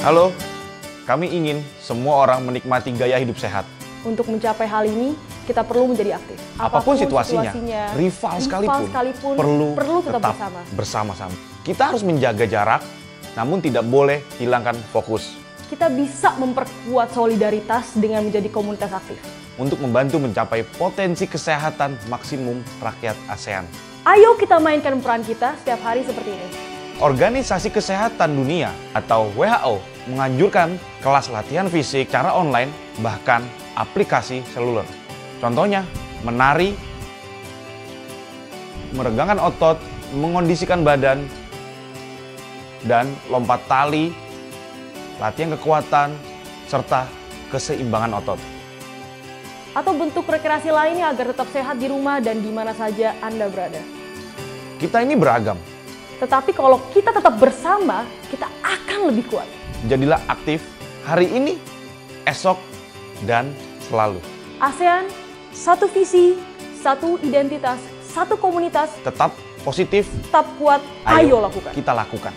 Halo, kami ingin semua orang menikmati gaya hidup sehat. Untuk mencapai hal ini, kita perlu menjadi aktif. Apa pun, situasinya, rival, sekalipun, sekalipun perlu, perlu tetap, tetap bersama. bersama-sama. Kita harus menjaga jarak, namun tidak boleh hilangkan fokus Kita bisa memperkuat solidaritas dengan menjadi komunitas aktif. untuk membantu mencapai potensi kesehatan maksimum rakyat ASEAN. Ayo kita mainkan peran kita setiap hari seperti ini. Organisasi Kesehatan Dunia atau WHO menganjurkan kelas latihan fisik secara online bahkan aplikasi seluler. Contohnya, menari, meregangkan otot, mengondisikan badan, dan lompat tali, latihan kekuatan, serta keseimbangan otot. Atau bentuk rekreasi lainnya agar tetap sehat di rumah dan di mana saja Anda berada. Kita ini beragam, Tetapi kalau kita tetap bersama, kita akan lebih kuat. jadilah aktif hari ini, esok, dan selalu. ASEAN, satu visi, satu identitas, satu komunitas, Tetap positif, tetap kuat, ayo lakukan. kita lakukan.